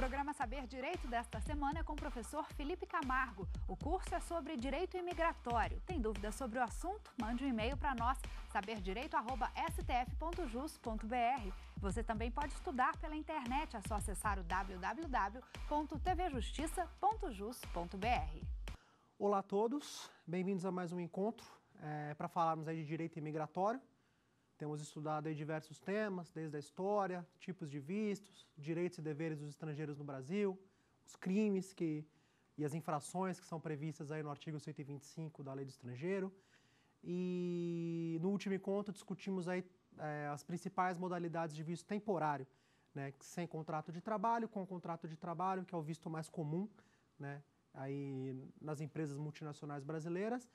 programa Saber Direito desta semana é com o professor Felipe Camargo. O curso é sobre direito imigratório. Tem dúvidas sobre o assunto? Mande um e-mail para nós, saberdireito.stf.jus.br. Você também pode estudar pela internet, é só acessar o www.tvjustiça.jus.br. Olá a todos, bem-vindos a mais um encontro é, para falarmos aí de direito imigratório. Temos estudado diversos temas, desde a história, tipos de vistos, direitos e deveres dos estrangeiros no Brasil, os crimes que, e as infrações que são previstas aí no artigo 125 da Lei do Estrangeiro. E no último encontro discutimos aí é, as principais modalidades de visto temporário, né, sem contrato de trabalho, com contrato de trabalho, que é o visto mais comum, né, aí nas empresas multinacionais brasileiras.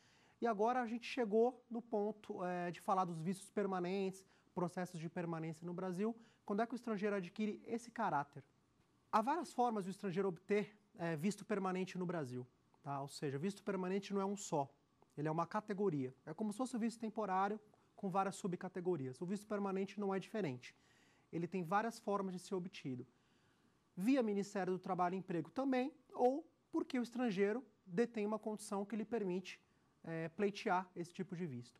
E agora a gente chegou no ponto é, de falar dos vistos permanentes, processos de permanência no Brasil. Quando é que o estrangeiro adquire esse caráter? Há várias formas do estrangeiro obter é, visto permanente no Brasil. Tá? Ou seja, visto permanente não é um só, ele é uma categoria. É como se fosse o visto temporário com várias subcategorias. O visto permanente não é diferente. Ele tem várias formas de ser obtido. Via Ministério do Trabalho e Emprego também, ou porque o estrangeiro detém uma condição que lhe permite é, pleitear esse tipo de visto.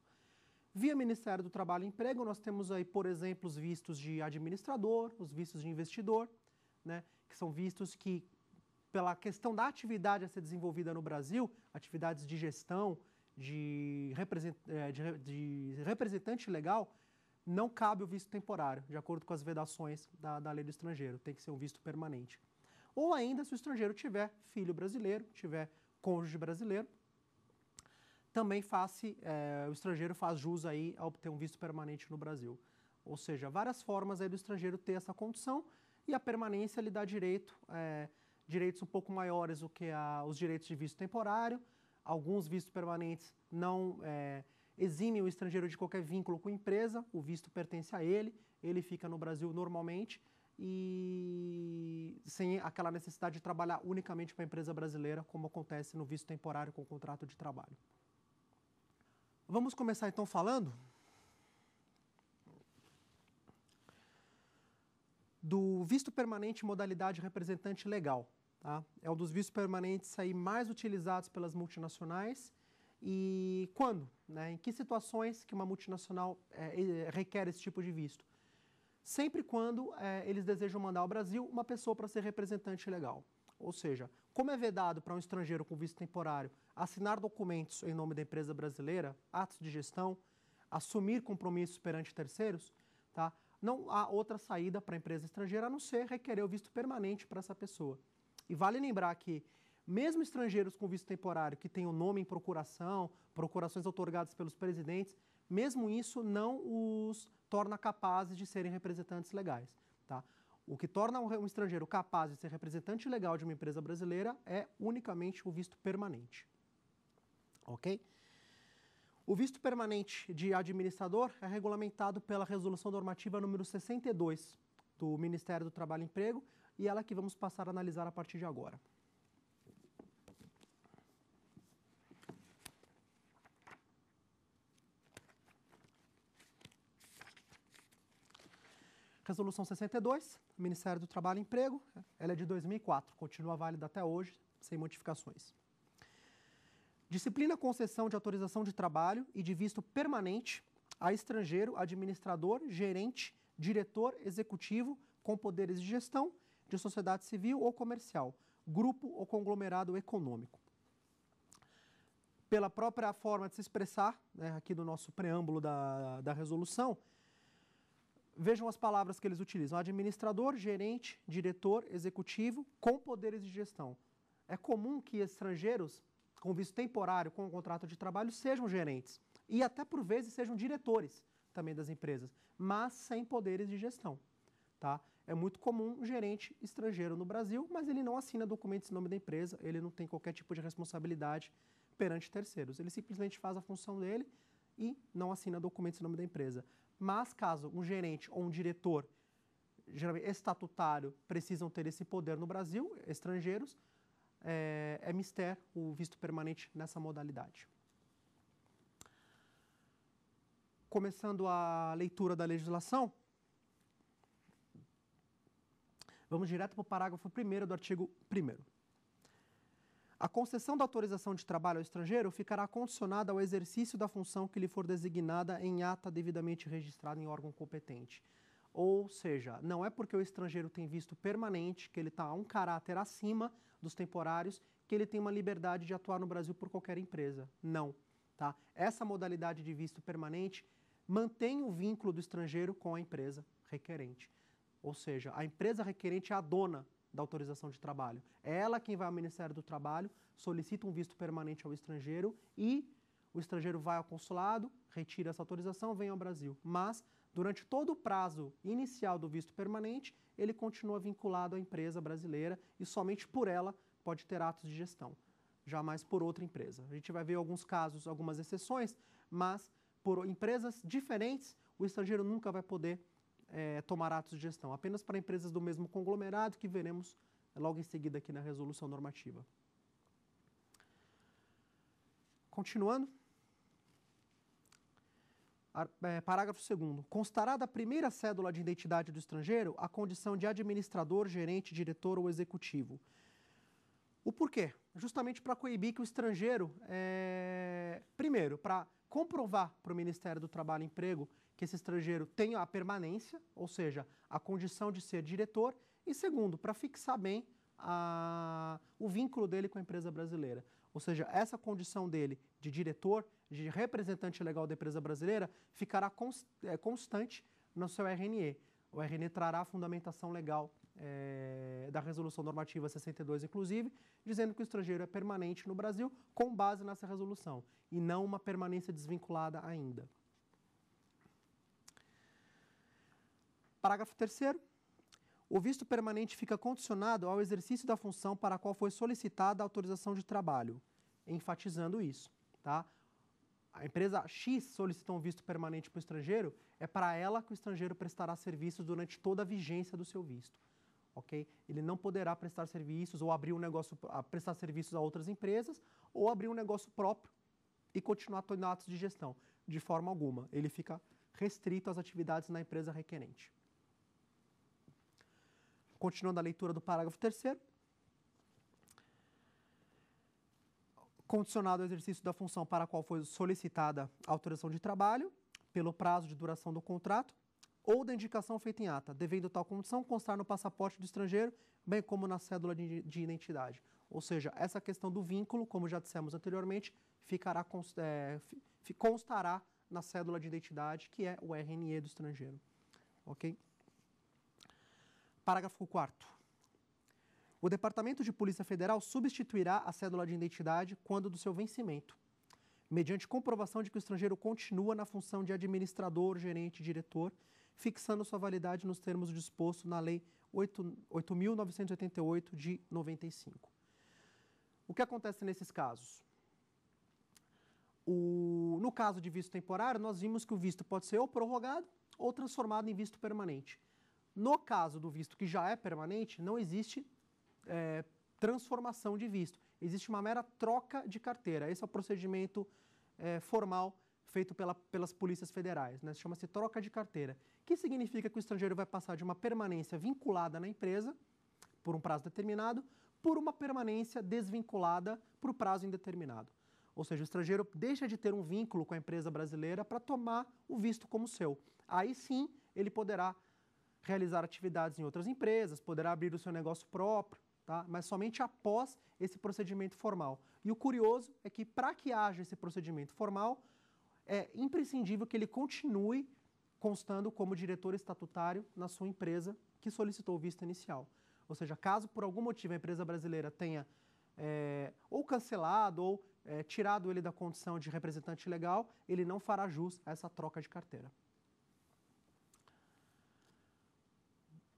Via Ministério do Trabalho e Emprego, nós temos aí, por exemplo, os vistos de administrador, os vistos de investidor, né, que são vistos que, pela questão da atividade a ser desenvolvida no Brasil, atividades de gestão, de, represent, é, de, de representante legal, não cabe o visto temporário, de acordo com as vedações da, da lei do estrangeiro, tem que ser um visto permanente. Ou ainda, se o estrangeiro tiver filho brasileiro, tiver cônjuge brasileiro, também faz é, o estrangeiro faz jus aí a obter um visto permanente no Brasil. Ou seja, várias formas aí do estrangeiro ter essa condição e a permanência lhe dá direito, é, direitos um pouco maiores do que a, os direitos de visto temporário. Alguns vistos permanentes não é, eximem o estrangeiro de qualquer vínculo com a empresa, o visto pertence a ele, ele fica no Brasil normalmente e sem aquela necessidade de trabalhar unicamente para a empresa brasileira, como acontece no visto temporário com o contrato de trabalho. Vamos começar então falando do visto permanente modalidade representante legal. Tá? É um dos vistos permanentes aí mais utilizados pelas multinacionais. E quando? Né? Em que situações que uma multinacional é, requer esse tipo de visto? Sempre quando é, eles desejam mandar ao Brasil uma pessoa para ser representante legal. Ou seja, como é vedado para um estrangeiro com visto temporário assinar documentos em nome da empresa brasileira, atos de gestão, assumir compromissos perante terceiros, tá? não há outra saída para a empresa estrangeira a não ser requerer o visto permanente para essa pessoa. E vale lembrar que, mesmo estrangeiros com visto temporário que têm o nome em procuração, procurações otorgadas pelos presidentes, mesmo isso não os torna capazes de serem representantes legais. Tá? O que torna um estrangeiro capaz de ser representante legal de uma empresa brasileira é unicamente o visto permanente. Ok? O visto permanente de administrador é regulamentado pela Resolução Normativa número 62 do Ministério do Trabalho e Emprego e ela que vamos passar a analisar a partir de agora. Resolução 62, Ministério do Trabalho e Emprego, ela é de 2004, continua válida até hoje, sem modificações. Disciplina concessão de autorização de trabalho e de visto permanente a estrangeiro, administrador, gerente, diretor executivo com poderes de gestão de sociedade civil ou comercial, grupo ou conglomerado econômico. Pela própria forma de se expressar, né, aqui do nosso preâmbulo da, da resolução, Vejam as palavras que eles utilizam: administrador, gerente, diretor, executivo, com poderes de gestão. É comum que estrangeiros com visto temporário, com um contrato de trabalho, sejam gerentes. E até por vezes sejam diretores também das empresas, mas sem poderes de gestão. Tá? É muito comum um gerente estrangeiro no Brasil, mas ele não assina documentos em nome da empresa, ele não tem qualquer tipo de responsabilidade perante terceiros. Ele simplesmente faz a função dele e não assina documentos em nome da empresa. Mas caso um gerente ou um diretor, geralmente estatutário, precisam ter esse poder no Brasil, estrangeiros, é, é mister o visto permanente nessa modalidade. Começando a leitura da legislação, Vamos direto para o parágrafo 1 do artigo 1. A concessão da autorização de trabalho ao estrangeiro ficará condicionada ao exercício da função que lhe for designada em ata devidamente registrada em órgão competente. Ou seja, não é porque o estrangeiro tem visto permanente, que ele está a um caráter acima dos temporários, que ele tem uma liberdade de atuar no Brasil por qualquer empresa. Não. Tá? Essa modalidade de visto permanente mantém o vínculo do estrangeiro com a empresa requerente. Ou seja, a empresa requerente é a dona da autorização de trabalho. É ela quem vai ao Ministério do Trabalho, solicita um visto permanente ao estrangeiro e o estrangeiro vai ao consulado, retira essa autorização, vem ao Brasil. Mas, durante todo o prazo inicial do visto permanente, ele continua vinculado à empresa brasileira e somente por ela pode ter atos de gestão, jamais por outra empresa. A gente vai ver alguns casos, algumas exceções, mas por empresas diferentes, o estrangeiro nunca vai poder é, tomar atos de gestão, apenas para empresas do mesmo conglomerado, que veremos logo em seguida aqui na resolução normativa. Continuando. É, parágrafo 2. Constará da primeira cédula de identidade do estrangeiro a condição de administrador, gerente, diretor ou executivo. O porquê? Justamente para coibir que o estrangeiro, é, primeiro, para comprovar para o Ministério do Trabalho e Emprego que esse estrangeiro tenha a permanência, ou seja, a condição de ser diretor, e segundo, para fixar bem a, o vínculo dele com a empresa brasileira. Ou seja, essa condição dele de diretor, de representante legal da empresa brasileira, ficará const, é, constante no seu RNE. O RNE trará a fundamentação legal é, da Resolução Normativa 62, inclusive, dizendo que o estrangeiro é permanente no Brasil com base nessa resolução, e não uma permanência desvinculada ainda. Parágrafo 3 o visto permanente fica condicionado ao exercício da função para a qual foi solicitada a autorização de trabalho, enfatizando isso. Tá? A empresa X solicitou um visto permanente para o estrangeiro, é para ela que o estrangeiro prestará serviços durante toda a vigência do seu visto. Okay? Ele não poderá prestar serviços ou abrir um negócio, prestar serviços a outras empresas ou abrir um negócio próprio e continuar atos de gestão. De forma alguma. Ele fica restrito às atividades na empresa requerente. Continuando a leitura do parágrafo 3 condicionado ao exercício da função para a qual foi solicitada a autorização de trabalho, pelo prazo de duração do contrato, ou da indicação feita em ata, devendo tal condição constar no passaporte do estrangeiro, bem como na cédula de, de identidade. Ou seja, essa questão do vínculo, como já dissemos anteriormente, ficará, é, constará na cédula de identidade, que é o RNE do estrangeiro. Ok? Parágrafo 4 O Departamento de Polícia Federal substituirá a cédula de identidade quando do seu vencimento, mediante comprovação de que o estrangeiro continua na função de administrador, gerente, diretor, fixando sua validade nos termos dispostos na Lei 8.988 de 95. O que acontece nesses casos? O, no caso de visto temporário, nós vimos que o visto pode ser ou prorrogado ou transformado em visto permanente. No caso do visto que já é permanente, não existe é, transformação de visto. Existe uma mera troca de carteira. Esse é o procedimento é, formal feito pela, pelas polícias federais. Né? Chama-se troca de carteira, que significa que o estrangeiro vai passar de uma permanência vinculada na empresa, por um prazo determinado, por uma permanência desvinculada por prazo indeterminado. Ou seja, o estrangeiro deixa de ter um vínculo com a empresa brasileira para tomar o visto como seu. Aí sim ele poderá realizar atividades em outras empresas, poderá abrir o seu negócio próprio, tá? mas somente após esse procedimento formal. E o curioso é que, para que haja esse procedimento formal, é imprescindível que ele continue constando como diretor estatutário na sua empresa que solicitou o visto inicial. Ou seja, caso por algum motivo a empresa brasileira tenha é, ou cancelado ou é, tirado ele da condição de representante legal, ele não fará jus a essa troca de carteira.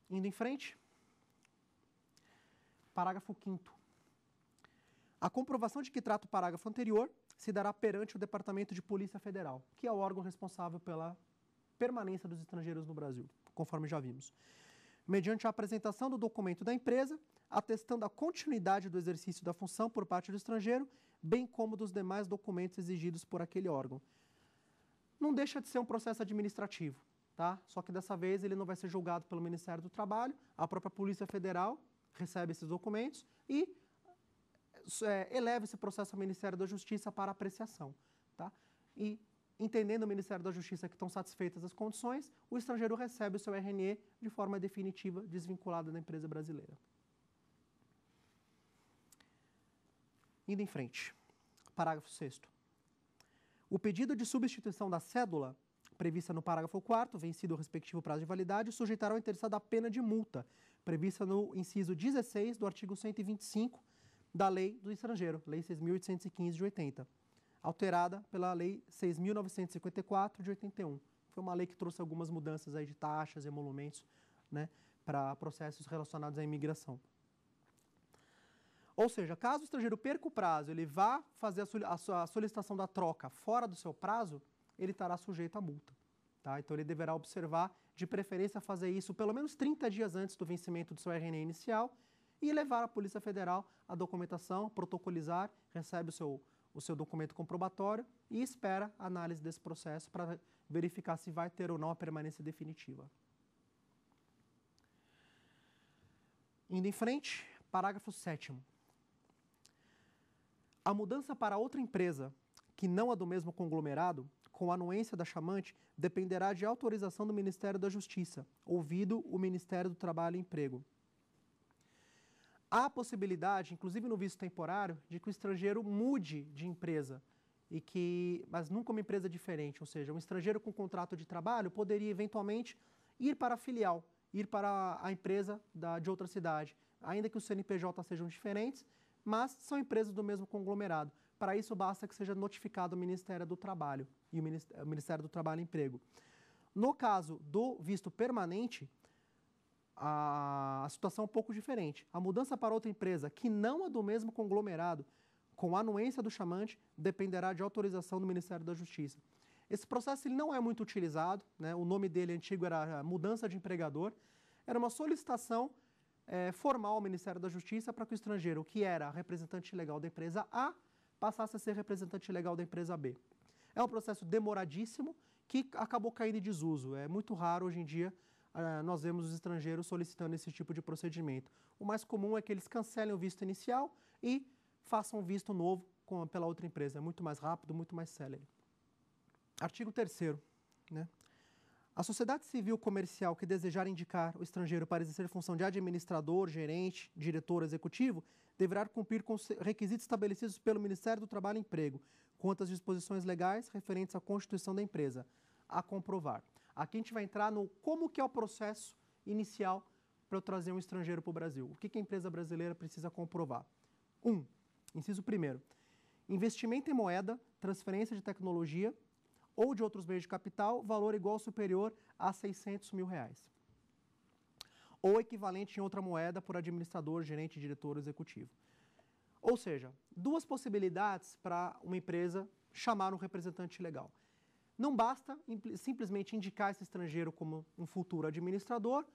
Indo em frente. Parágrafo 5. A comprovação de que trata o parágrafo anterior se dará perante o Departamento de Polícia Federal, que é o órgão responsável pela permanência dos estrangeiros no Brasil, conforme já vimos. Mediante a apresentação do documento da empresa, atestando a continuidade do exercício da função por parte do estrangeiro, bem como dos demais documentos exigidos por aquele órgão. Não deixa de ser um processo administrativo. Tá? Só que dessa vez ele não vai ser julgado pelo Ministério do Trabalho, a própria Polícia Federal recebe esses documentos e é, eleva esse processo ao Ministério da Justiça para apreciação, tá? E entendendo o Ministério da Justiça que estão satisfeitas as condições, o estrangeiro recebe o seu RNE de forma definitiva, desvinculada da empresa brasileira. Indo em frente. Parágrafo 6 O pedido de substituição da cédula prevista no parágrafo 4 vencido o respectivo prazo de validade, sujeitará o interessado à pena de multa, prevista no inciso 16 do artigo 125 da Lei do Estrangeiro, Lei 6.815 de 80, alterada pela Lei 6.954 de 81. Foi uma lei que trouxe algumas mudanças aí de taxas e emolumentos né, para processos relacionados à imigração. Ou seja, caso o estrangeiro perca o prazo, ele vá fazer a solicitação da troca fora do seu prazo, ele estará sujeito à multa. Tá? Então ele deverá observar, de preferência, fazer isso pelo menos 30 dias antes do vencimento do seu RNE inicial e levar à Polícia Federal a documentação, protocolizar, recebe o seu, o seu documento comprobatório e espera a análise desse processo para verificar se vai ter ou não a permanência definitiva. Indo em frente, parágrafo 7 a mudança para outra empresa, que não a do mesmo conglomerado, com anuência da chamante, dependerá de autorização do Ministério da Justiça, ouvido o Ministério do Trabalho e Emprego. Há a possibilidade, inclusive no visto temporário, de que o estrangeiro mude de empresa, e que, mas nunca uma empresa diferente, ou seja, um estrangeiro com contrato de trabalho poderia eventualmente ir para a filial, ir para a empresa da, de outra cidade, ainda que os CNPJ sejam diferentes, mas são empresas do mesmo conglomerado. Para isso, basta que seja notificado o Ministério do Trabalho e o Ministério do Trabalho e Emprego. No caso do visto permanente, a, situação é um pouco diferente. A mudança para outra empresa que não é do mesmo conglomerado, com anuência do chamante, dependerá de autorização do Ministério da Justiça. Esse processo ele não é muito utilizado, né? o nome dele antigo era mudança de empregador, era uma solicitação é, formal ao Ministério da Justiça para que o estrangeiro, que era representante legal da empresa A, passasse a ser representante legal da empresa B. É um processo demoradíssimo que acabou caindo em desuso. É muito raro hoje em dia uh, nós vemos os estrangeiros solicitando esse tipo de procedimento. O mais comum é que eles cancelem o visto inicial e façam um visto novo pela outra empresa. É muito mais rápido, muito mais célere. Artigo 3 né? A sociedade civil comercial que desejar indicar o estrangeiro para exercer função de administrador, gerente, diretor executivo, deverá cumprir com os requisitos estabelecidos pelo Ministério do Trabalho e Emprego, quanto às disposições legais referentes à constituição da empresa, a comprovar. Aqui a gente vai entrar no como que é o processo inicial para eu trazer um estrangeiro para o Brasil. O que, que a empresa brasileira precisa comprovar? Um, inciso primeiro, investimento em moeda, transferência de tecnologia, ou de outros meios de capital, valor igual ou superior a 600 mil reais. Ou equivalente em outra moeda por administrador, gerente, diretor executivo. Ou seja, duas possibilidades para uma empresa chamar um representante legal. Não basta simplesmente indicar esse estrangeiro como um futuro administrador,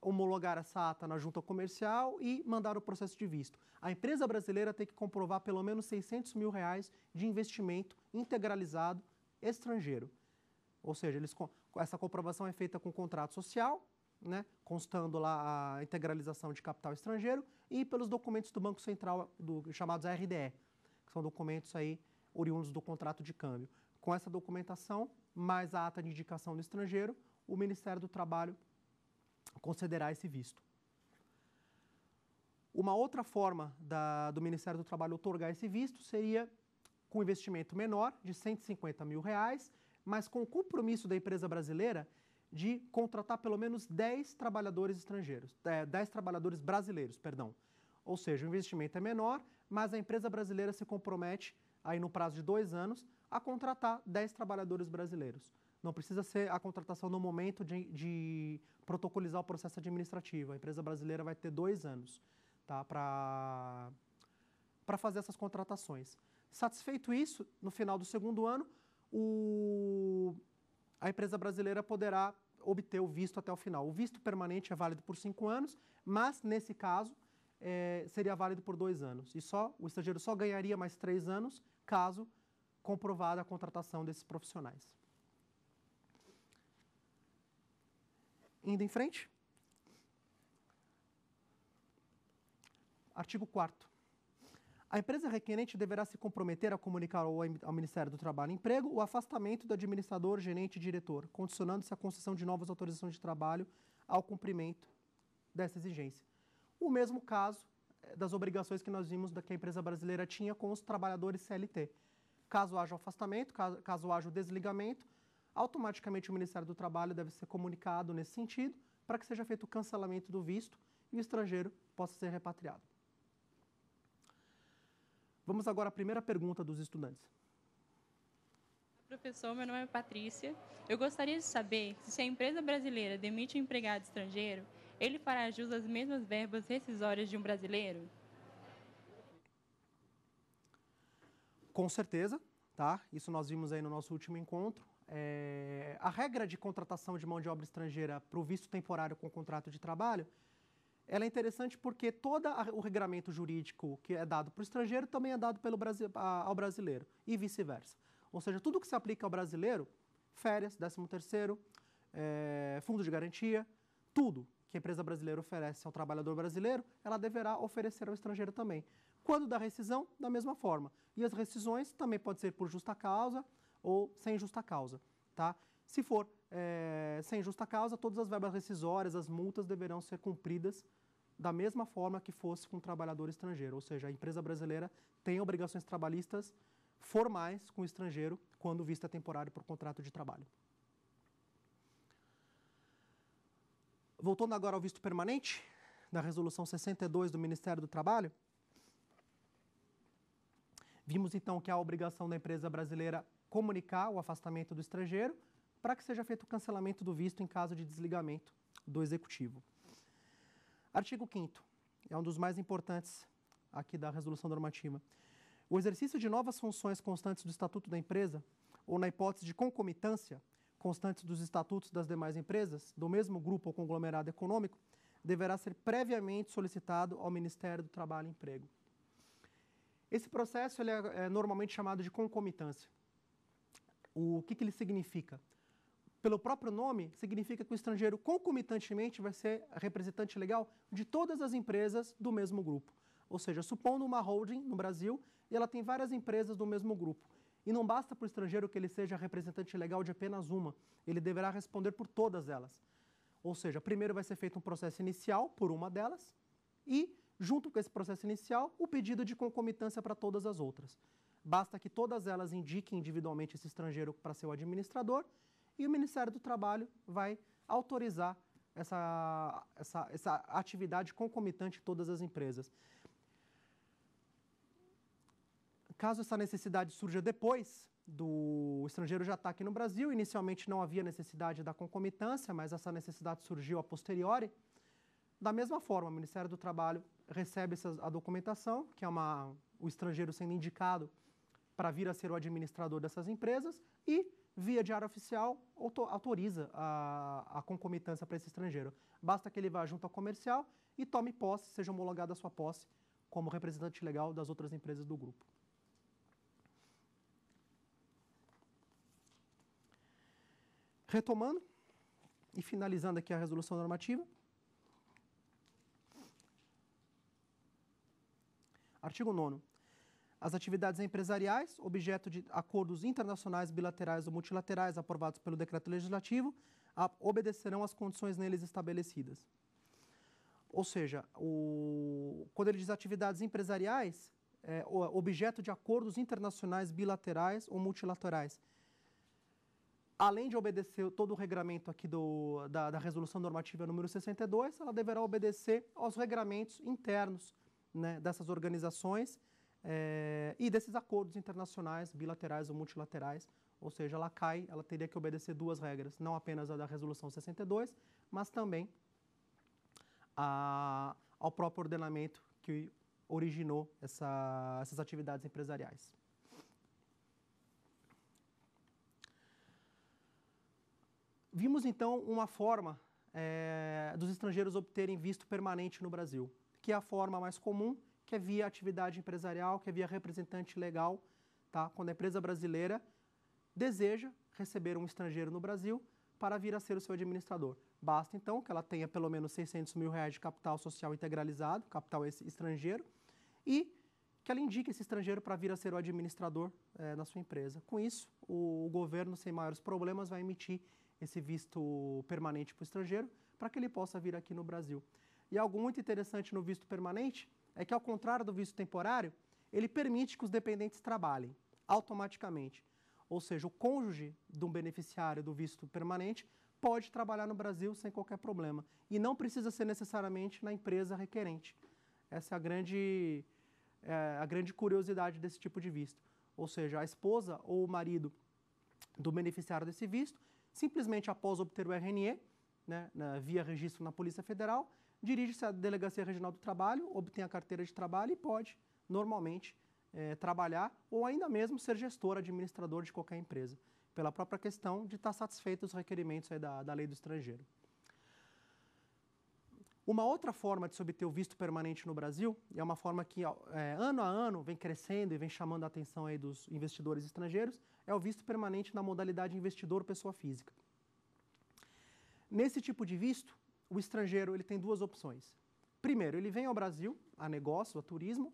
homologar essa ata na junta comercial e mandar o processo de visto. A empresa brasileira tem que comprovar pelo menos 600 mil reais de investimento integralizado estrangeiro. Ou seja, eles, essa comprovação é feita com contrato social, né, constando lá a integralização de capital estrangeiro e pelos documentos do Banco Central, do, chamados RDE, que são documentos aí oriundos do contrato de câmbio. Com essa documentação, mais a ata de indicação do estrangeiro, o Ministério do Trabalho concederá esse visto. Uma outra forma da, do Ministério do Trabalho otorgar esse visto seria com investimento menor, de 150 mil reais, mas com o compromisso da empresa brasileira de contratar pelo menos 10 trabalhadores estrangeiros, 10 é, trabalhadores brasileiros, perdão. Ou seja, o investimento é menor, mas a empresa brasileira se compromete, aí no prazo de dois anos, a contratar 10 trabalhadores brasileiros. Não precisa ser a contratação no momento de, de protocolizar o processo administrativo. A empresa brasileira vai ter dois anos tá, para fazer essas contratações. Satisfeito isso, no final do segundo ano, o, a empresa brasileira poderá obter o visto até o final. O visto permanente é válido por cinco anos, mas nesse caso é, seria válido por dois anos. E só o estrangeiro só ganharia mais três anos caso comprovada a contratação desses profissionais. Indo em frente. Artigo 4 a empresa requerente deverá se comprometer a comunicar ao, Ministério do Trabalho e Emprego o afastamento do administrador, gerente e diretor, condicionando-se a concessão de novas autorizações de trabalho ao cumprimento dessa exigência. O mesmo caso eh, das obrigações que nós vimos que a empresa brasileira tinha com os trabalhadores CLT. Caso haja afastamento, caso, caso haja o desligamento, automaticamente o Ministério do Trabalho deve ser comunicado nesse sentido para que seja feito o cancelamento do visto e o estrangeiro possa ser repatriado. Vamos agora à primeira pergunta dos estudantes. Professor, meu nome é Patrícia. Eu gostaria de saber se a empresa brasileira demite um empregado estrangeiro, ele fará jus às mesmas verbas rescisórias de um brasileiro? Com certeza, tá? Isso nós vimos aí no nosso último encontro. É... A regra de contratação de mão de obra estrangeira para o visto temporário com contrato de trabalho ela é interessante porque todo o regramento jurídico que é dado para o estrangeiro também é dado pelo Brasil, ao brasileiro e vice-versa. Ou seja, tudo que se aplica ao brasileiro, férias, 13 terceiro, é, fundo de garantia, tudo que a empresa brasileira oferece ao trabalhador brasileiro, ela deverá oferecer ao estrangeiro também. Quando da rescisão, da mesma forma. E as rescisões também pode ser por justa causa ou sem justa causa. Tá? Se for é, sem justa causa, todas as verbas rescisórias, as multas deverão ser cumpridas da mesma forma que fosse com um trabalhador estrangeiro. Ou seja, a empresa brasileira tem obrigações trabalhistas formais com o estrangeiro quando vista temporário por contrato de trabalho. Voltando agora ao visto permanente, da resolução 62 do Ministério do Trabalho, vimos então que há a obrigação da empresa brasileira comunicar o afastamento do estrangeiro para que seja feito o cancelamento do visto em caso de desligamento do executivo. Artigo 5 é um dos mais importantes aqui da resolução normativa. O exercício de novas funções constantes do estatuto da empresa, ou na hipótese de concomitância constantes dos estatutos das demais empresas, do mesmo grupo ou conglomerado econômico, deverá ser previamente solicitado ao Ministério do Trabalho e Emprego. Esse processo é, é normalmente chamado de concomitância. O que, que ele significa? Pelo próprio nome, significa que o estrangeiro concomitantemente vai ser representante legal de todas as empresas do mesmo grupo. Ou seja, supondo uma holding no Brasil e ela tem várias empresas do mesmo grupo. E não basta para o estrangeiro que ele seja representante legal de apenas uma, ele deverá responder por todas elas. Ou seja, primeiro vai ser feito um processo inicial por uma delas e, junto com esse processo inicial, o pedido de concomitância para todas as outras. Basta que todas elas indiquem individualmente esse estrangeiro para ser o administrador e o Ministério do Trabalho vai autorizar essa, essa, essa atividade concomitante em todas as empresas. Caso essa necessidade surja depois do estrangeiro já estar tá aqui no Brasil, inicialmente não havia necessidade da concomitância, mas essa necessidade surgiu a posteriori. Da mesma forma, o Ministério do Trabalho recebe essa, a documentação, que é uma, o estrangeiro sendo indicado para vir a ser o administrador dessas empresas, e via diário oficial, autoriza a, a concomitância para esse estrangeiro. Basta que ele vá junto ao comercial e tome posse, seja homologada a sua posse como representante legal das outras empresas do grupo. Retomando e finalizando aqui a resolução normativa. Artigo 9 as atividades empresariais, objeto de acordos internacionais, bilaterais ou multilaterais aprovados pelo decreto legislativo, obedecerão às condições neles estabelecidas. Ou seja, o, quando ele diz atividades empresariais, é, objeto de acordos internacionais, bilaterais ou multilaterais. Além de obedecer todo o regramento aqui do, da, da resolução normativa número 62, ela deverá obedecer aos regramentos internos né, dessas organizações é, e desses acordos internacionais, bilaterais ou multilaterais, ou seja, ela cai, ela teria que obedecer duas regras, não apenas a da Resolução 62, mas também a, ao próprio ordenamento que originou essa, essas atividades empresariais. Vimos então uma forma é, dos estrangeiros obterem visto permanente no Brasil, que é a forma mais comum que é via atividade empresarial, que é via representante legal, tá? quando a empresa brasileira deseja receber um estrangeiro no Brasil para vir a ser o seu administrador. Basta, então, que ela tenha pelo menos 600 mil reais de capital social integralizado, capital estrangeiro, e que ela indique esse estrangeiro para vir a ser o administrador é, na sua empresa. Com isso, o, o, governo, sem maiores problemas, vai emitir esse visto permanente para o estrangeiro para que ele possa vir aqui no Brasil. E algo muito interessante no visto permanente é que, ao contrário do visto temporário, ele permite que os dependentes trabalhem automaticamente. Ou seja, o cônjuge de um beneficiário do visto permanente pode trabalhar no Brasil sem qualquer problema. E não precisa ser necessariamente na empresa requerente. Essa é a grande, é, a grande curiosidade desse tipo de visto. Ou seja, a esposa ou o marido do beneficiário desse visto, simplesmente após obter o RNE, né, na, via registro na Polícia Federal, dirige-se à Delegacia Regional do Trabalho, obtém a carteira de trabalho e pode, normalmente, é, trabalhar ou ainda mesmo ser gestor, administrador de qualquer empresa pela própria questão de estar satisfeito os requerimentos da, da lei do estrangeiro. Uma outra forma de se obter o visto permanente no Brasil, é uma forma que é, ano a ano vem crescendo e vem chamando a atenção aí dos investidores estrangeiros, é o visto permanente na modalidade investidor pessoa física. Nesse tipo de visto, o estrangeiro ele tem duas opções. Primeiro, ele vem ao Brasil a negócio, a turismo,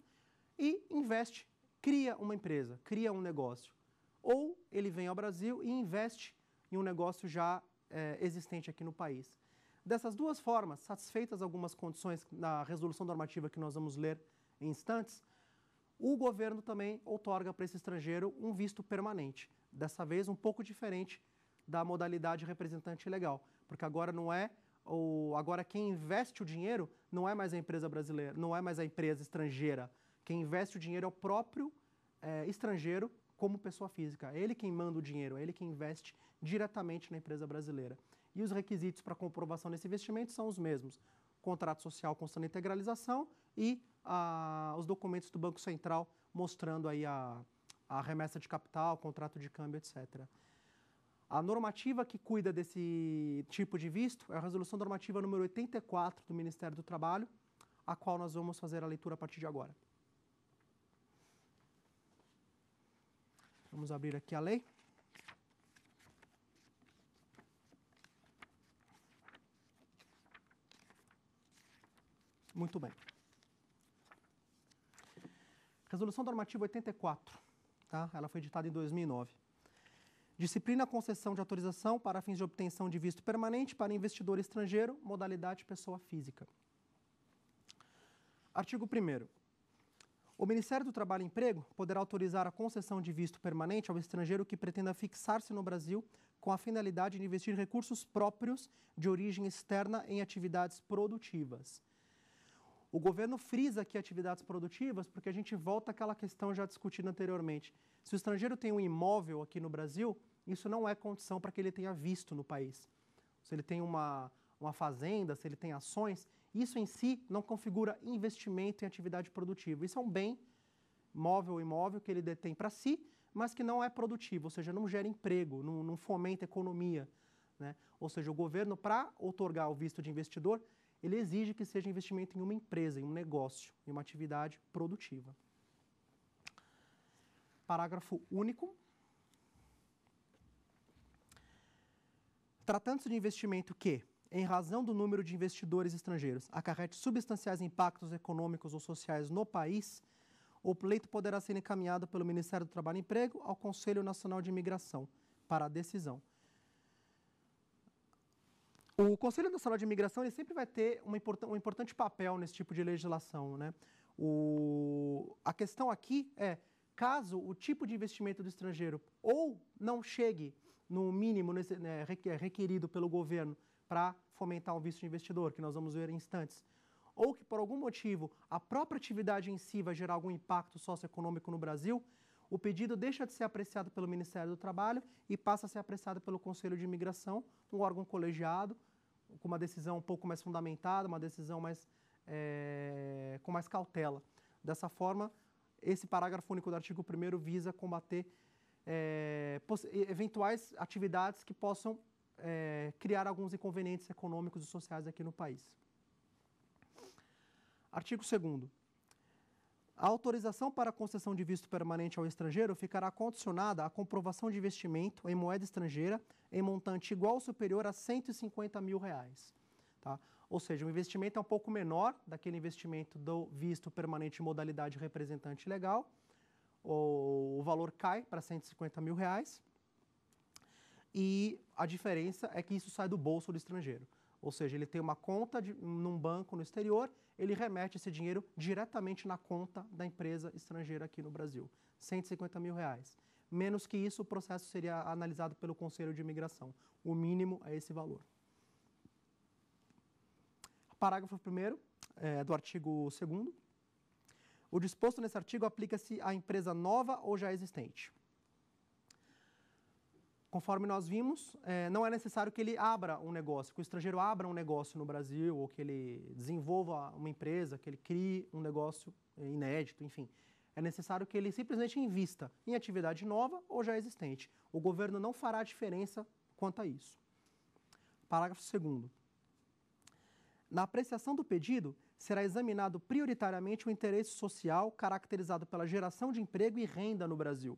e investe, cria uma empresa, cria um negócio ou ele vem ao Brasil e investe em um negócio já é, existente aqui no país. Dessas duas formas, satisfeitas algumas condições na resolução normativa que nós vamos ler em instantes, o governo também outorga para esse estrangeiro um visto permanente. Dessa vez, um pouco diferente da modalidade representante legal, porque agora não é o agora quem investe o dinheiro não é mais a empresa brasileira, não é mais a empresa estrangeira. Quem investe o dinheiro é o próprio é, estrangeiro como pessoa física. É ele quem manda o dinheiro, é ele quem investe diretamente na empresa brasileira. E os requisitos para comprovação desse investimento são os mesmos: contrato social constando integralização e ah, os documentos do Banco Central mostrando aí a, a remessa de capital, contrato de câmbio, etc. A normativa que cuida desse tipo de visto é a resolução normativa número 84 do Ministério do Trabalho, a qual nós vamos fazer a leitura a partir de agora. Vamos abrir aqui a lei. Muito bem. Resolução normativa 84, tá? Ela foi editada em 2009. Disciplina a concessão de autorização para fins de obtenção de visto permanente para investidor estrangeiro, modalidade pessoa física. Artigo 1 o Ministério do Trabalho e Emprego poderá autorizar a concessão de visto permanente ao estrangeiro que pretenda fixar-se no Brasil com a finalidade de investir recursos próprios de origem externa em atividades produtivas. O governo frisa aqui atividades produtivas porque a gente volta àquela questão já discutida anteriormente. Se o estrangeiro tem um imóvel aqui no Brasil, isso não é condição para que ele tenha visto no país. Se ele tem uma, uma fazenda, se ele tem ações, isso em si não configura investimento em atividade produtiva. Isso é um bem móvel ou imóvel que ele detém para si, mas que não é produtivo, ou seja, não gera emprego, não, não fomenta economia. Né? Ou seja, o governo, para otorgar o visto de investidor, ele exige que seja investimento em uma empresa, em um negócio, em uma atividade produtiva. Parágrafo único. Tratando-se de investimento que, em razão do número de investidores estrangeiros, acarrete substanciais impactos econômicos ou sociais no país, o pleito poderá ser encaminhado pelo Ministério do Trabalho e Emprego ao Conselho Nacional de Imigração para a decisão. O Conselho Nacional de Imigração ele sempre vai ter uma import um importante papel nesse tipo de legislação. Né? O, a questão aqui é, caso o tipo de investimento do estrangeiro ou não chegue no mínimo né, requerido pelo governo para fomentar um visto de investidor, que nós vamos ver em instantes, ou que por algum motivo a própria atividade em si vai gerar algum impacto socioeconômico no Brasil, o pedido deixa de ser apreciado pelo Ministério do Trabalho e passa a ser apreciado pelo Conselho de Imigração, um órgão colegiado, com uma decisão um pouco mais fundamentada, uma decisão mais, é, com mais cautela. Dessa forma, esse parágrafo único do artigo 1 visa combater é, eventuais atividades que possam é, criar alguns inconvenientes econômicos e sociais aqui no país. Artigo 2 A autorização para a concessão de visto permanente ao estrangeiro ficará condicionada à comprovação de investimento em moeda estrangeira em montante igual ou superior a 150 mil reais. Tá? Ou seja, o investimento é um pouco menor daquele investimento do visto permanente modalidade representante legal, o valor cai para 150 mil reais, e a diferença é que isso sai do bolso do estrangeiro. Ou seja, ele tem uma conta de, num banco no exterior, ele remete esse dinheiro diretamente na conta da empresa estrangeira aqui no Brasil. 150 mil reais. Menos que isso, o processo seria analisado pelo Conselho de Imigração. O mínimo é esse valor. Parágrafo 1 é, do artigo 2 O disposto nesse artigo aplica-se à empresa nova ou já existente. Conforme nós vimos, é, não é necessário que ele abra um negócio, que o estrangeiro abra um negócio no Brasil, ou que ele desenvolva uma empresa, que ele crie um negócio é, inédito, enfim. É necessário que ele simplesmente invista em atividade nova ou já existente. O governo não fará diferença quanto a isso. Parágrafo 2. Na apreciação do pedido, será examinado prioritariamente o interesse social caracterizado pela geração de emprego e renda no Brasil,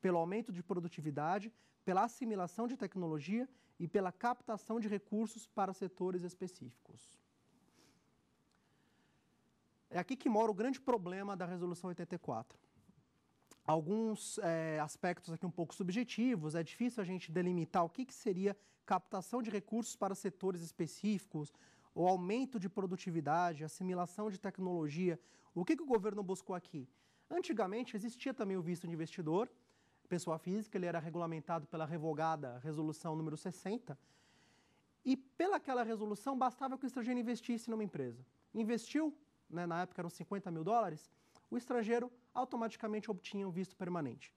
pelo aumento de produtividade, pela assimilação de tecnologia e pela captação de recursos para setores específicos. É aqui que mora o grande problema da Resolução 84. Alguns é, aspectos aqui um pouco subjetivos, é difícil a gente delimitar o que, que seria captação de recursos para setores específicos, o aumento de produtividade, assimilação de tecnologia. O que, que o governo buscou aqui? Antigamente existia também o visto de investidor, pessoa física, ele era regulamentado pela revogada resolução número 60. E pelaquela resolução bastava que o estrangeiro investisse numa empresa. Investiu, né, na época eram 50 mil dólares, o estrangeiro automaticamente obtinha um visto permanente.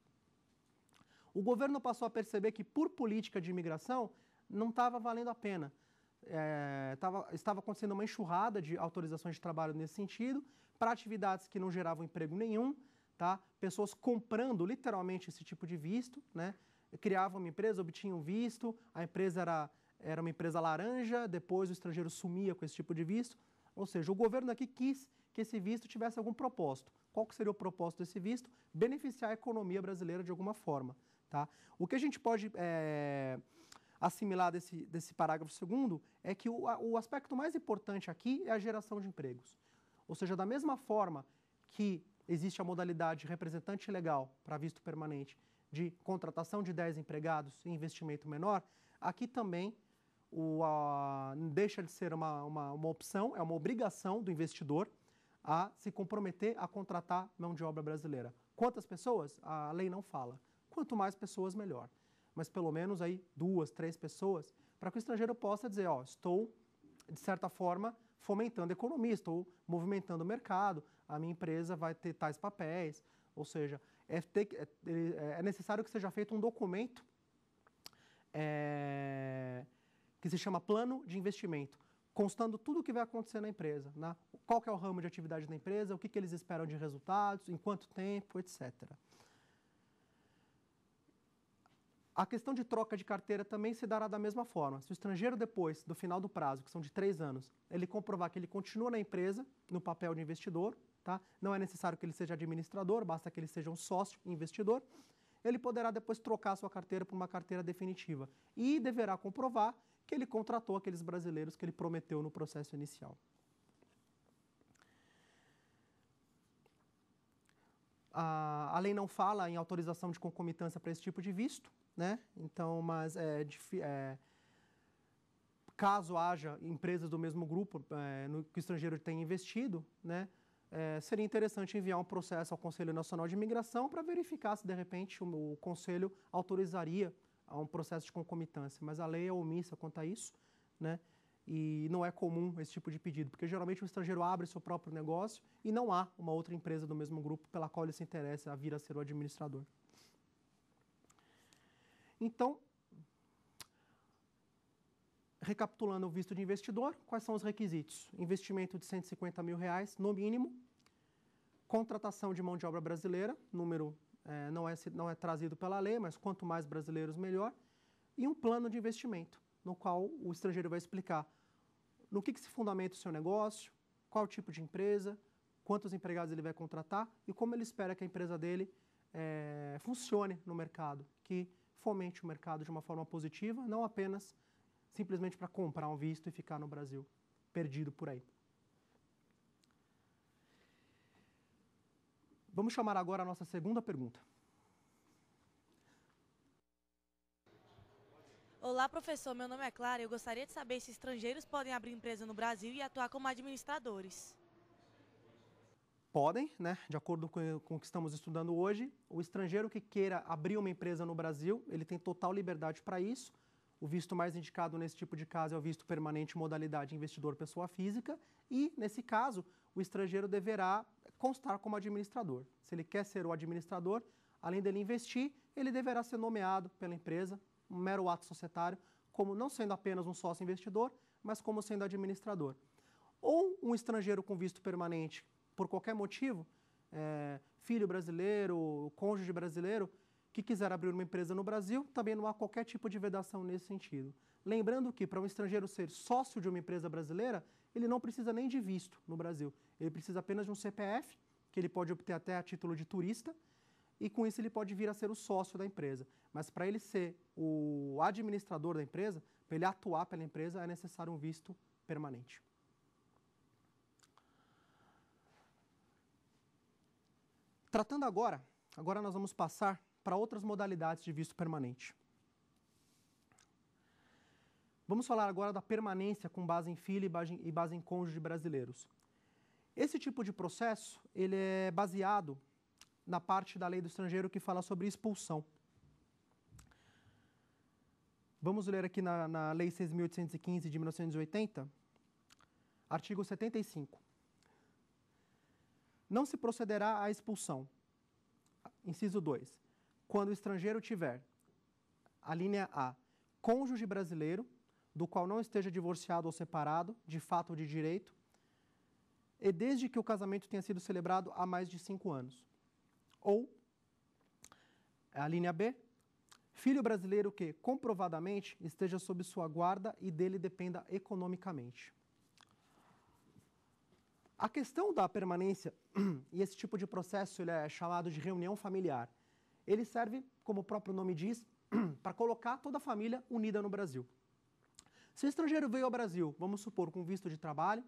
O governo passou a perceber que, por política de imigração, não estava valendo a pena. É, tava, estava acontecendo uma enxurrada de autorizações de trabalho nesse sentido, para atividades que não geravam emprego nenhum, tá? pessoas comprando literalmente esse tipo de visto, né? criavam uma empresa, obtinham visto, a empresa era, era uma empresa laranja, depois o estrangeiro sumia com esse tipo de visto. Ou seja, o governo aqui quis que esse visto tivesse algum propósito. Qual que seria o propósito desse visto? Beneficiar a economia brasileira de alguma forma. Tá? O que a gente pode é, assimilar desse, desse parágrafo segundo é que o, o aspecto mais importante aqui é a geração de empregos. Ou seja, da mesma forma que existe a modalidade representante legal para visto permanente de contratação de 10 empregados e investimento menor, aqui também o, a, deixa de ser uma, uma, uma opção, é uma obrigação do investidor a se comprometer a contratar mão de obra brasileira. Quantas pessoas? A lei não fala. Quanto mais pessoas, melhor. Mas pelo menos aí duas, três pessoas, para que o estrangeiro possa dizer, ó, estou, de certa forma, fomentando a economia, estou movimentando o mercado, a minha empresa vai ter tais papéis, ou seja, é, ter, é, é necessário que seja feito um documento é, que se chama plano de investimento, constando tudo o que vai acontecer na empresa, né? qual é o ramo de atividade da empresa, o que, que eles esperam de resultados, em quanto tempo, etc. A questão de troca de carteira também se dará da mesma forma. Se o estrangeiro, depois do final do prazo, que são de três anos, ele comprovar que ele continua na empresa, no papel de investidor, tá? não é necessário que ele seja administrador, basta que ele seja um sócio investidor, ele poderá depois trocar sua carteira por uma carteira definitiva e deverá comprovar que ele contratou aqueles brasileiros que ele prometeu no processo inicial. A, a lei não fala em autorização de concomitância para esse tipo de visto, né? Então, mas é, é, caso haja empresas do mesmo grupo é, no que o estrangeiro tenha investido, né? É, seria interessante enviar um processo ao Conselho Nacional de Imigração para verificar se, de repente, o, o, Conselho autorizaria a um processo de concomitância. Mas a lei é omissa quanto a isso, né? E não é comum esse tipo de pedido, porque geralmente o estrangeiro abre seu próprio negócio e não há uma outra empresa do mesmo grupo pela qual ele se interessa a vir a ser o administrador. Então, recapitulando o visto de investidor, quais são os requisitos? Investimento de 150 mil reais, no mínimo. Contratação de mão de obra brasileira, número é, não, é, não é trazido pela lei, mas quanto mais brasileiros, melhor. E um plano de investimento, no qual o estrangeiro vai explicar no que, que se fundamenta o seu negócio, qual tipo de empresa, quantos empregados ele vai contratar e como ele espera que a empresa dele é, funcione no mercado, que fomente o mercado de uma forma positiva, não apenas simplesmente para comprar um visto e ficar no Brasil, perdido por aí. Vamos chamar agora a nossa segunda pergunta. Olá, professor. Meu nome é Clara eu gostaria de saber se estrangeiros podem abrir empresa no Brasil e atuar como administradores. Podem, né? De acordo com o que estamos estudando hoje, o estrangeiro que queira abrir uma empresa no Brasil, ele tem total liberdade para isso. O visto mais indicado nesse tipo de caso é o visto permanente modalidade investidor pessoa física e, nesse caso, o estrangeiro deverá constar como administrador. Se ele quer ser o administrador, além dele investir, ele deverá ser nomeado pela empresa um mero ato societário, como não sendo apenas um sócio investidor, mas como sendo administrador. Ou um estrangeiro com visto permanente, por qualquer motivo, é, filho brasileiro, cônjuge brasileiro, que quiser abrir uma empresa no Brasil, também não há qualquer tipo de vedação nesse sentido. Lembrando que para um estrangeiro ser sócio de uma empresa brasileira, ele não precisa nem de visto no Brasil. Ele precisa apenas de um CPF, que ele pode obter até a título de turista, e com isso ele pode vir a ser o sócio da empresa. Mas para ele ser o administrador da empresa, para ele atuar pela empresa, é necessário um visto permanente. Tratando agora, agora nós vamos passar para outras modalidades de visto permanente. Vamos falar agora da permanência com base em filho e base em, e base em cônjuge brasileiros. Esse tipo de processo ele é baseado na parte da lei do estrangeiro que fala sobre expulsão. Vamos ler aqui na, na Lei 6.815 de 1980, artigo 75. Não se procederá à expulsão. Inciso 2. Quando o estrangeiro tiver, a linha A, cônjuge brasileiro, do qual não esteja divorciado ou separado, de fato ou de direito, e desde que o casamento tenha sido celebrado há mais de cinco anos. Ou, a linha B, filho brasileiro que, comprovadamente, esteja sob sua guarda e dele dependa economicamente. A questão da permanência e esse tipo de processo ele é chamado de reunião familiar. Ele serve, como o próprio nome diz, para colocar toda a família unida no Brasil. Se o estrangeiro veio ao Brasil, vamos supor, com visto de trabalho,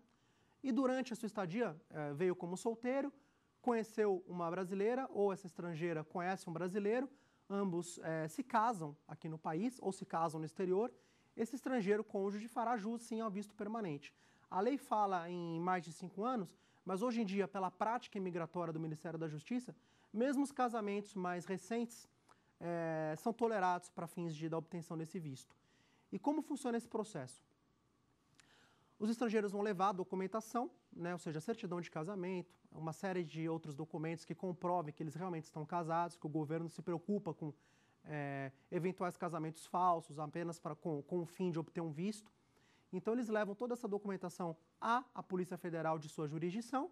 e durante a sua estadia eh, veio como solteiro, conheceu uma brasileira ou essa estrangeira conhece um brasileiro, ambos é, se casam aqui no país ou se casam no exterior, esse estrangeiro cônjuge fará jus sim ao visto permanente. A lei fala em mais de cinco anos, mas hoje em dia, pela prática imigratória do Ministério da Justiça, mesmo os casamentos mais recentes é, são tolerados para fins de, da obtenção desse visto. E como funciona esse processo? Os estrangeiros vão levar a documentação, né, ou seja, certidão de casamento, uma série de outros documentos que comprovem que eles realmente estão casados, que o governo se preocupa com é, eventuais casamentos falsos, apenas para, com, com o fim de obter um visto. Então, eles levam toda essa documentação à, à Polícia Federal de sua jurisdição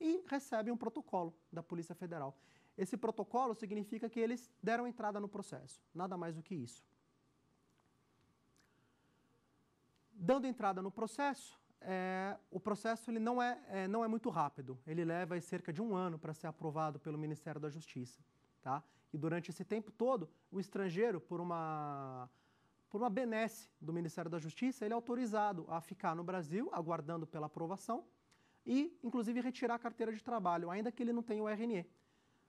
e recebem um protocolo da Polícia Federal. Esse protocolo significa que eles deram entrada no processo, nada mais do que isso. Dando entrada no processo, é, o processo ele não, é, é, não é muito rápido. Ele leva cerca de um ano para ser aprovado pelo Ministério da Justiça. Tá? E durante esse tempo todo, o estrangeiro, por uma, por uma benesse do Ministério da Justiça, ele é autorizado a ficar no Brasil, aguardando pela aprovação, e, inclusive, retirar a carteira de trabalho, ainda que ele não tenha o RNE.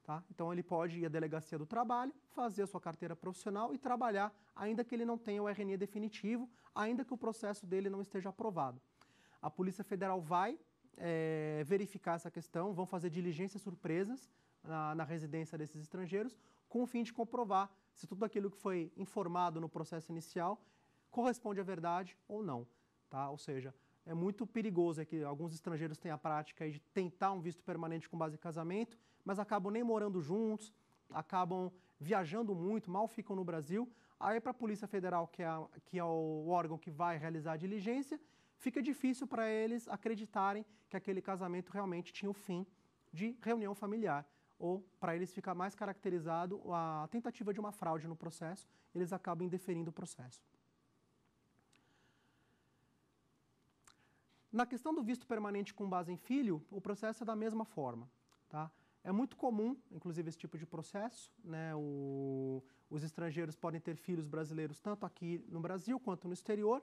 Tá? Então, ele pode ir à delegacia do trabalho, fazer a sua carteira profissional e trabalhar, ainda que ele não tenha o RNE definitivo, ainda que o processo dele não esteja aprovado. A Polícia Federal vai é, verificar essa questão, vão fazer diligências surpresas na, na residência desses estrangeiros, com o fim de comprovar se tudo aquilo que foi informado no processo inicial corresponde à verdade ou não. Tá? Ou seja, é muito perigoso é que alguns estrangeiros têm a prática de tentar um visto permanente com base em casamento, mas acabam nem morando juntos, acabam viajando muito, mal ficam no Brasil. Aí, para a Polícia Federal, que é, que é o órgão que vai realizar a diligência, fica difícil para eles acreditarem que aquele casamento realmente tinha o fim de reunião familiar. Ou, para eles ficar mais caracterizado a tentativa de uma fraude no processo, eles acabam indeferindo o processo. Na questão do visto permanente com base em filho, o processo é da mesma forma. Tá? É muito comum, inclusive, esse tipo de processo. Né? O, os estrangeiros podem ter filhos brasileiros tanto aqui no Brasil quanto no exterior.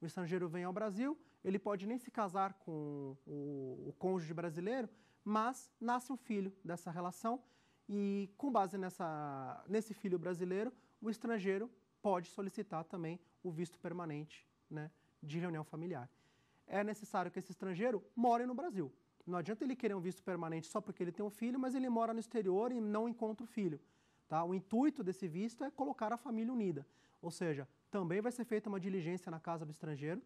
O estrangeiro vem ao Brasil, ele pode nem se casar com o, o cônjuge brasileiro, mas nasce um filho dessa relação e, com base nessa, nesse filho brasileiro, o estrangeiro pode solicitar também o visto permanente né, de reunião familiar. É necessário que esse estrangeiro more no Brasil. Não adianta ele querer um visto permanente só porque ele tem um filho, mas ele mora no exterior e não encontra o filho. Tá? O intuito desse visto é colocar a família unida. Ou seja, também vai ser feita uma diligência na casa do estrangeiro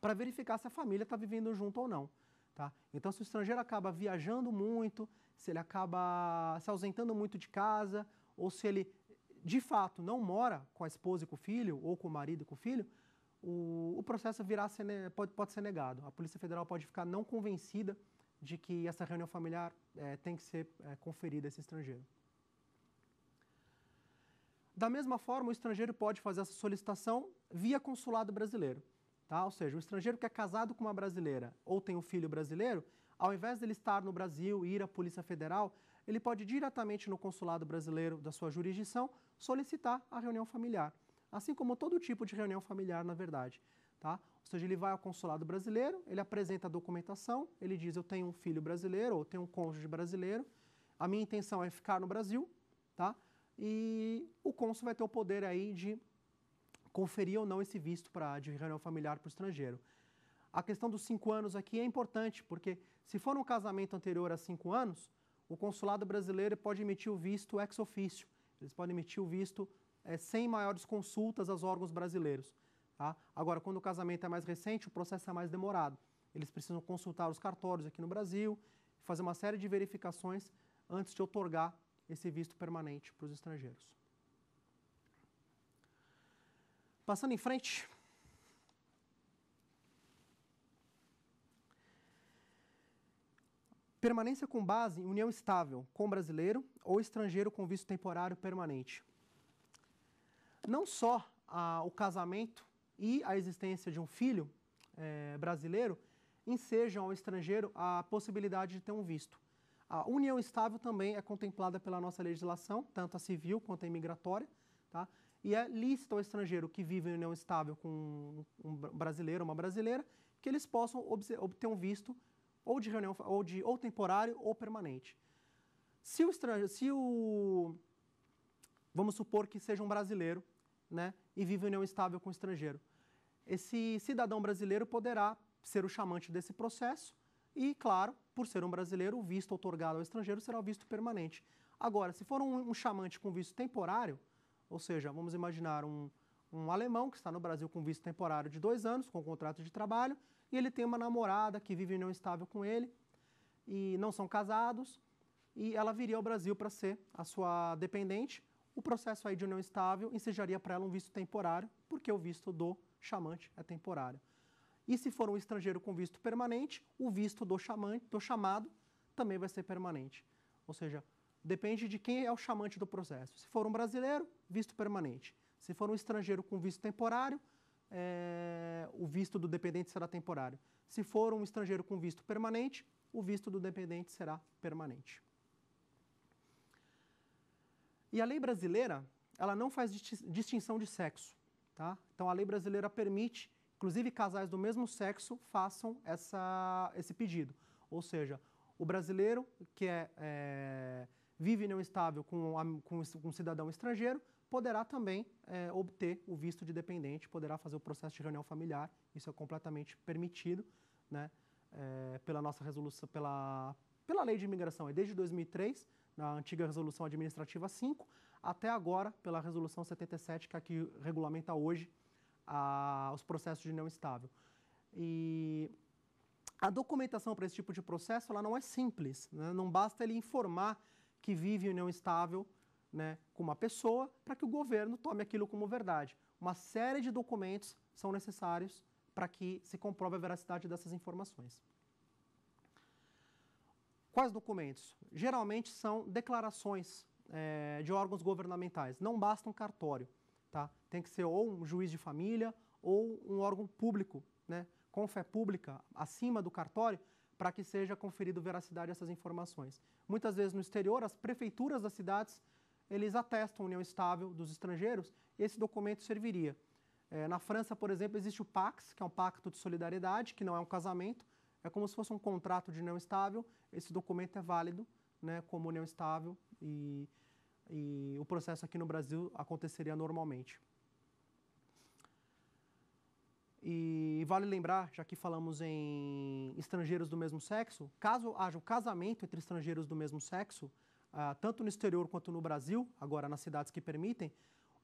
para verificar se a família está vivendo junto ou não. Tá? Então, se o estrangeiro acaba viajando muito, se ele acaba se ausentando muito de casa, ou se ele de fato não mora com a esposa e com o filho, ou com o marido e com o filho, o, o processo virá ser, pode, pode ser negado. A Polícia Federal pode ficar não convencida de que essa reunião familiar é, tem que ser é, conferida a esse estrangeiro. Da mesma forma, o estrangeiro pode fazer essa solicitação via consulado brasileiro. Tá? Ou seja, o estrangeiro que é casado com uma brasileira ou tem um filho brasileiro, ao invés dele estar no Brasil e ir à Polícia Federal, ele pode diretamente no consulado brasileiro da sua jurisdição solicitar a reunião familiar. Assim como todo tipo de reunião familiar, na verdade. Tá? Ou seja, ele vai ao consulado brasileiro, ele apresenta a documentação, ele diz: Eu tenho um filho brasileiro ou tenho um cônjuge brasileiro, a minha intenção é ficar no Brasil, tá? e o cônsul vai ter o poder aí de conferir ou não esse visto pra, de reunião familiar para o estrangeiro. A questão dos cinco anos aqui é importante, porque se for um casamento anterior a cinco anos, o consulado brasileiro pode emitir o visto ex officio. Eles podem emitir o visto é, sem maiores consultas aos órgãos brasileiros. Tá? Agora, quando o casamento é mais recente, o processo é mais demorado. Eles precisam consultar os cartórios aqui no Brasil, fazer uma série de verificações antes de otorgar esse visto permanente para os estrangeiros. Passando em frente, Permanência com base em união estável com brasileiro ou estrangeiro com visto temporário permanente. Não só ah, o casamento e a existência de um filho é, brasileiro ensejam ao estrangeiro a possibilidade de ter um visto. A união estável também é contemplada pela nossa legislação, tanto a civil quanto a imigratória, tá? e é lícito ao estrangeiro que vive em união estável com um brasileiro ou uma brasileira que eles possam obter um visto ou de reunião, ou, de, ou temporário ou permanente. Se o estrangeiro, se o, vamos supor que seja um brasileiro, né, e vive em união estável com o estrangeiro, esse cidadão brasileiro poderá ser o chamante desse processo e, claro, por ser um brasileiro, o visto otorgado ao estrangeiro será o visto permanente. Agora, se for um, um chamante com visto temporário, ou seja, vamos imaginar um, um alemão que está no Brasil com visto temporário de dois anos, com contrato de trabalho, e ele tem uma namorada que vive em união estável com ele, e não são casados, e ela viria ao Brasil para ser a sua dependente. O processo aí de união estável ensejaria para ela um visto temporário, porque o visto do chamante é temporário. E se for um estrangeiro com visto permanente, o visto do chamante, do chamado, também vai ser permanente. Ou seja, depende de quem é o chamante do processo. Se for um brasileiro, visto permanente. Se for um estrangeiro com visto temporário, é, o visto do dependente será temporário. Se for um estrangeiro com visto permanente, o visto do dependente será permanente. E a lei brasileira, ela não faz distinção de sexo. Tá? Então, a lei brasileira permite, inclusive, casais do mesmo sexo façam essa, esse pedido. Ou seja, o brasileiro que é, é vive união estável com, com, com um cidadão estrangeiro poderá também é, obter o visto de dependente, poderá fazer o processo de reunião familiar, isso é completamente permitido né, é, pela nossa resolução, pela, pela lei de imigração, é desde 2003, na antiga resolução administrativa 5, até agora pela resolução 77, que aqui regulamenta hoje a, os processos de união estável. E a documentação para esse tipo de processo ela não é simples, né? não basta ele informar que vive união estável né, com uma pessoa para que o governo tome aquilo como verdade. Uma série de documentos são necessários para que se comprove a veracidade dessas informações. Quais documentos? Geralmente são declarações é, de órgãos governamentais. Não basta um cartório. Tá? Tem que ser ou um juiz de família ou um órgão público, né, com fé pública acima do cartório para que seja conferido veracidade a essas informações. Muitas vezes no exterior, as prefeituras das cidades, eles atestam a união estável dos estrangeiros esse documento serviria. É, na França, por exemplo, existe o PAX, que é um pacto de solidariedade, que não é um casamento, é como se fosse um contrato de união estável, esse documento é válido né, como união estável e, e o processo aqui no Brasil aconteceria normalmente. E vale lembrar, já que falamos em estrangeiros do mesmo sexo, caso haja o um casamento entre estrangeiros do mesmo sexo, uh, tanto no exterior quanto no Brasil, agora nas cidades que permitem,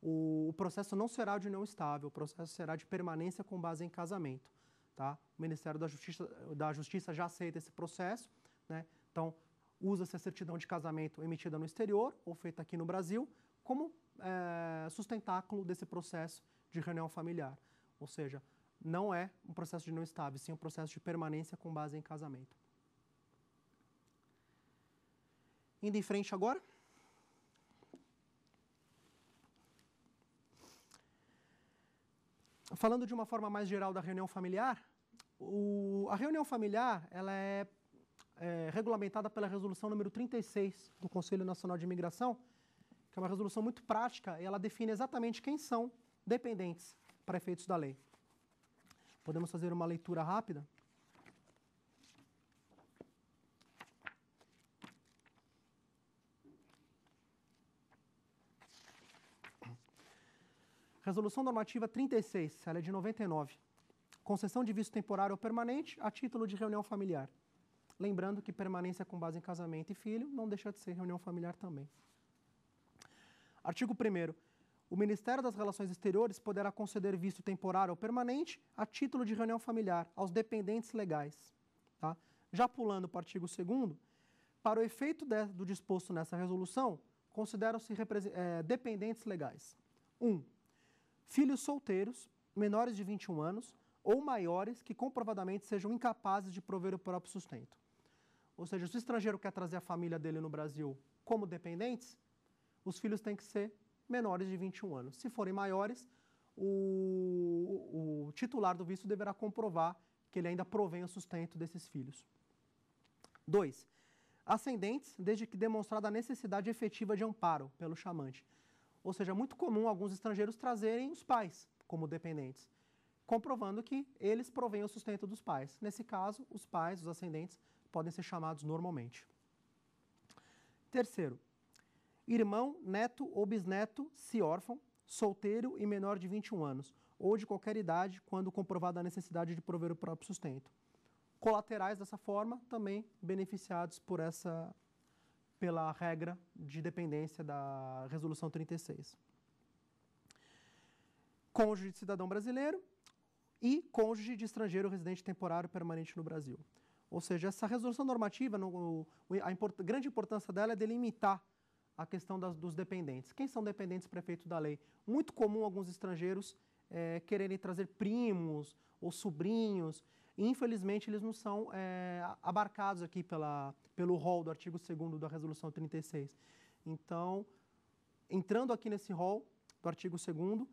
o, o, processo não será de união estável, o processo será de permanência com base em casamento. Tá? O Ministério da Justiça, da Justiça já aceita esse processo, né? então usa-se a certidão de casamento emitida no exterior ou feita aqui no Brasil como é, sustentáculo desse processo de reunião familiar. Ou seja, não é um processo de não estável, sim um processo de permanência com base em casamento. Indo em frente agora. Falando de uma forma mais geral da reunião familiar, o, a reunião familiar ela é, é regulamentada pela resolução número 36 do Conselho Nacional de Imigração, que é uma resolução muito prática e ela define exatamente quem são dependentes para efeitos da lei. Podemos fazer uma leitura rápida? Resolução Normativa 36, ela é de 99. Concessão de visto temporário ou permanente a título de reunião familiar. Lembrando que permanência com base em casamento e filho não deixa de ser reunião familiar também. Artigo 1 o Ministério das Relações Exteriores poderá conceder visto temporário ou permanente a título de reunião familiar aos dependentes legais. Tá? Já pulando para o artigo 2 para o efeito de, do disposto nessa resolução, consideram-se é, dependentes legais. 1. Um, filhos solteiros, menores de 21 anos, ou maiores que comprovadamente sejam incapazes de prover o próprio sustento. Ou seja, se o estrangeiro quer trazer a família dele no Brasil como dependentes, os filhos têm que ser menores de 21 anos. Se forem maiores, o, o titular do visto deverá comprovar que ele ainda provém o sustento desses filhos. 2. Ascendentes, desde que demonstrada a necessidade efetiva de amparo pelo chamante. Ou seja, é muito comum alguns estrangeiros trazerem os pais como dependentes, comprovando que eles provêm o sustento dos pais. Nesse caso, os pais, os ascendentes, podem ser chamados normalmente. Terceiro, irmão, neto ou bisneto, se órfão, solteiro e menor de 21 anos, ou de qualquer idade, quando comprovada a necessidade de prover o próprio sustento. Colaterais dessa forma também beneficiados por essa pela regra de dependência da resolução 36. Cônjuge de cidadão brasileiro e cônjuge de estrangeiro residente temporário permanente no Brasil. Ou seja, essa resolução normativa, no, a import, grande importância dela é delimitar a questão das, dos dependentes. Quem são dependentes prefeito da lei? Muito comum alguns estrangeiros é, quererem trazer primos ou sobrinhos. Infelizmente, eles não são é, abarcados aqui pela, pelo rol do artigo 2 da Resolução 36. Então, entrando aqui nesse rol do artigo 2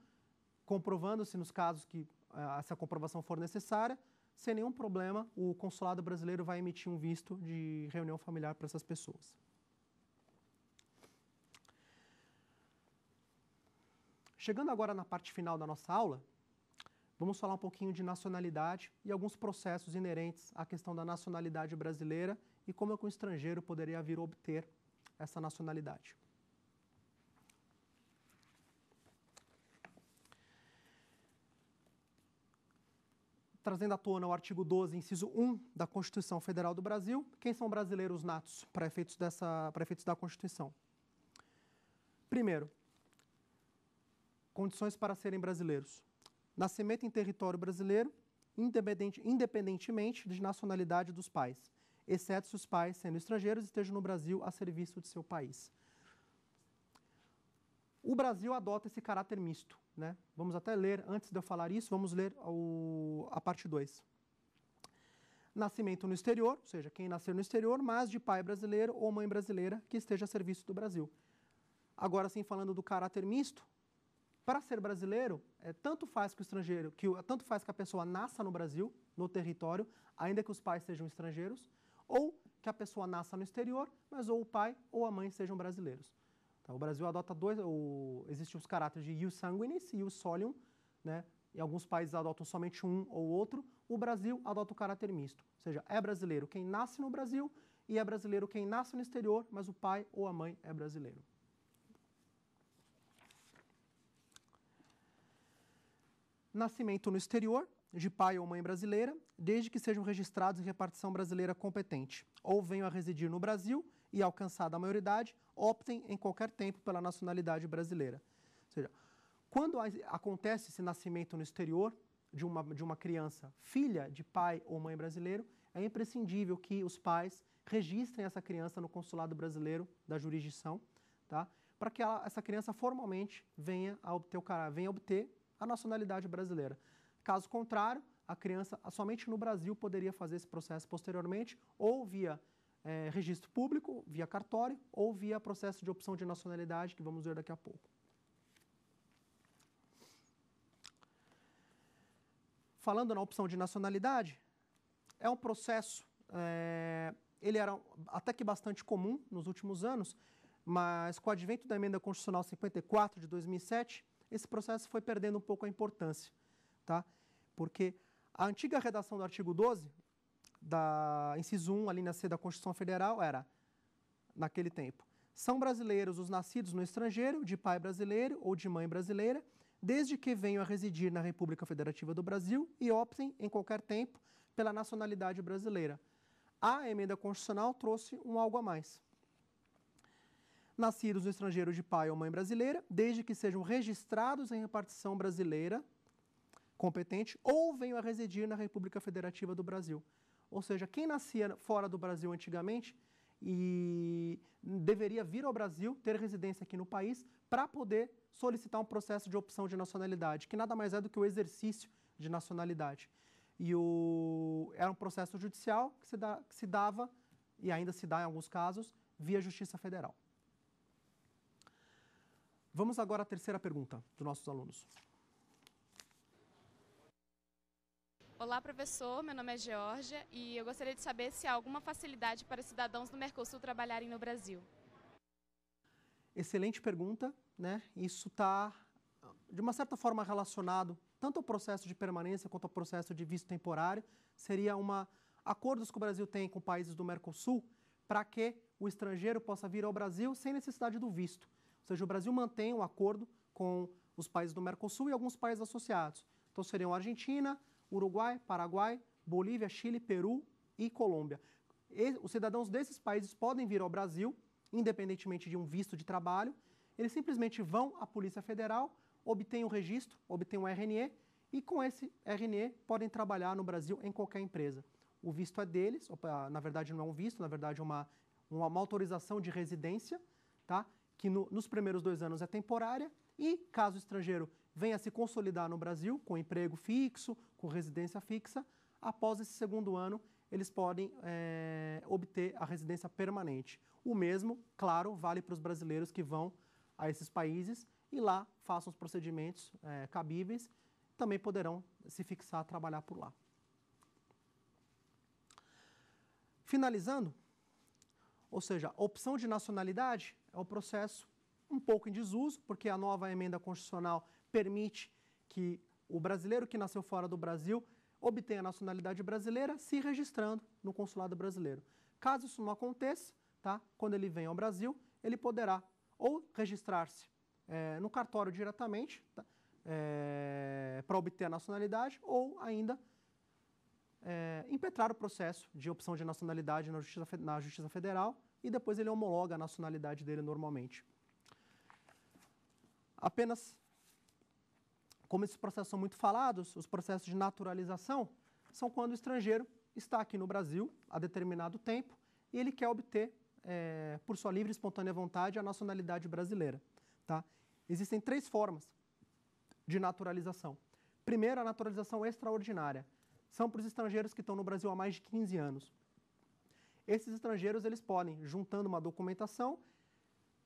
comprovando-se nos casos que é, essa comprovação for necessária, sem nenhum problema, o consulado brasileiro vai emitir um visto de reunião familiar para essas pessoas. Chegando agora na parte final da nossa aula, vamos falar um pouquinho de nacionalidade e alguns processos inerentes à questão da nacionalidade brasileira e como que um estrangeiro poderia vir a obter essa nacionalidade. Trazendo à tona o artigo 12, inciso 1 da Constituição Federal do Brasil, quem são brasileiros natos para efeitos, dessa, para efeitos da Constituição? Primeiro, condições para serem brasileiros. Nascimento em território brasileiro, independente, independentemente de nacionalidade dos pais, exceto se os pais, sendo estrangeiros, estejam no Brasil a serviço de seu país. O Brasil adota esse caráter misto. Né? Vamos até ler, antes de eu falar isso, vamos ler o, a parte 2. Nascimento no exterior, ou seja, quem nasceu no exterior, mas de pai brasileiro ou mãe brasileira que esteja a serviço do Brasil. Agora, sim, falando do caráter misto, para ser brasileiro, é, tanto faz que o estrangeiro, que tanto faz que a pessoa nasça no Brasil, no território, ainda que os pais sejam estrangeiros, ou que a pessoa nasça no exterior, mas ou o pai ou a mãe sejam brasileiros. Então, o Brasil adota dois, o, existem os caráteres de ius sanguinis e ius solium, né? e alguns países adotam somente um ou outro, o Brasil adota o caráter misto, ou seja, é brasileiro quem nasce no Brasil e é brasileiro quem nasce no exterior, mas o pai ou a mãe é brasileiro. Nascimento no exterior, de pai ou mãe brasileira, desde que sejam registrados em repartição brasileira competente, ou venham a residir no Brasil e, alcançada a maioridade, optem em qualquer tempo pela nacionalidade brasileira. Ou seja, quando acontece esse nascimento no exterior de uma, de uma criança filha de pai ou mãe brasileiro, é imprescindível que os pais registrem essa criança no consulado brasileiro da jurisdição, tá? para que ela, essa criança formalmente venha a obter, o, venha a obter a nacionalidade brasileira. Caso contrário, a criança somente no Brasil poderia fazer esse processo posteriormente, ou via é, registro público, via cartório, ou via processo de opção de nacionalidade, que vamos ver daqui a pouco. Falando na opção de nacionalidade, é um processo, é, ele era até que bastante comum nos últimos anos, mas com o advento da emenda constitucional 54 de 2007, esse processo foi perdendo um pouco a importância, tá? Porque a antiga redação do artigo 12, da inciso 1, a linha C da Constituição Federal, era, naquele tempo, são brasileiros os nascidos no estrangeiro, de pai brasileiro ou de mãe brasileira, desde que venham a residir na República Federativa do Brasil e optem, em qualquer tempo, pela nacionalidade brasileira. A emenda constitucional trouxe um algo a mais nascidos no estrangeiro de pai ou mãe brasileira, desde que sejam registrados em repartição brasileira competente ou venham a residir na República Federativa do Brasil. Ou seja, quem nascia fora do Brasil antigamente e deveria vir ao Brasil, ter residência aqui no país, para poder solicitar um processo de opção de nacionalidade, que nada mais é do que o exercício de nacionalidade. E o, era um processo judicial que se, dá, que se dava, e ainda se dá em alguns casos, via Justiça Federal. Vamos agora à terceira pergunta dos nossos alunos. Olá, professor. Meu nome é Georgia e eu gostaria de saber se há alguma facilidade para cidadãos do Mercosul trabalharem no Brasil. Excelente pergunta, né? Isso está, de uma certa forma, relacionado tanto ao processo de permanência quanto ao processo de visto temporário. Seria uma acordos que o Brasil tem com países do Mercosul para que o estrangeiro possa vir ao Brasil sem necessidade do visto seja, o Brasil mantém um acordo com os países do Mercosul e alguns países associados. Então seriam Argentina, Uruguai, Paraguai, Bolívia, Chile, Peru e Colômbia. E, os cidadãos desses países podem vir ao Brasil, independentemente de um visto de trabalho. Eles simplesmente vão à Polícia Federal, obtêm o um registro, obtêm um RNE e com esse RNE podem trabalhar no Brasil em qualquer empresa. O visto é deles, na verdade não é um visto, na verdade é uma, uma, autorização de residência, tá? Que no, nos primeiros dois anos é temporária e, caso o estrangeiro venha se consolidar no Brasil com emprego fixo, com residência fixa, após esse segundo ano eles podem é, obter a residência permanente. O mesmo, claro, vale para os brasileiros que vão a esses países e lá façam os procedimentos é, cabíveis, também poderão se fixar trabalhar por lá. Finalizando, ou seja, opção de nacionalidade é um processo um pouco em desuso, porque a nova emenda constitucional permite que o brasileiro que nasceu fora do Brasil obtenha a nacionalidade brasileira se registrando no consulado brasileiro. Caso isso não aconteça, tá, quando ele vem ao Brasil, ele poderá ou registrar-se é, no cartório diretamente tá, é, para obter a nacionalidade ou ainda é, impetrar o processo de opção de nacionalidade na Justiça, na Justiça Federal e depois ele homologa a nacionalidade dele normalmente. Apenas, como esses processos são muito falados, os processos de naturalização são quando o estrangeiro está aqui no Brasil há determinado tempo e ele quer obter, é, por sua livre e espontânea vontade, a nacionalidade brasileira. Tá? Existem três formas de naturalização. Primeiro, a naturalização extraordinária. São para os estrangeiros que estão no Brasil há mais de 15 anos. Esses estrangeiros eles podem, juntando uma documentação,